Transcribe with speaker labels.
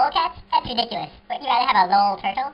Speaker 1: Polecats? That's ridiculous. What, you rather have a lol turtle?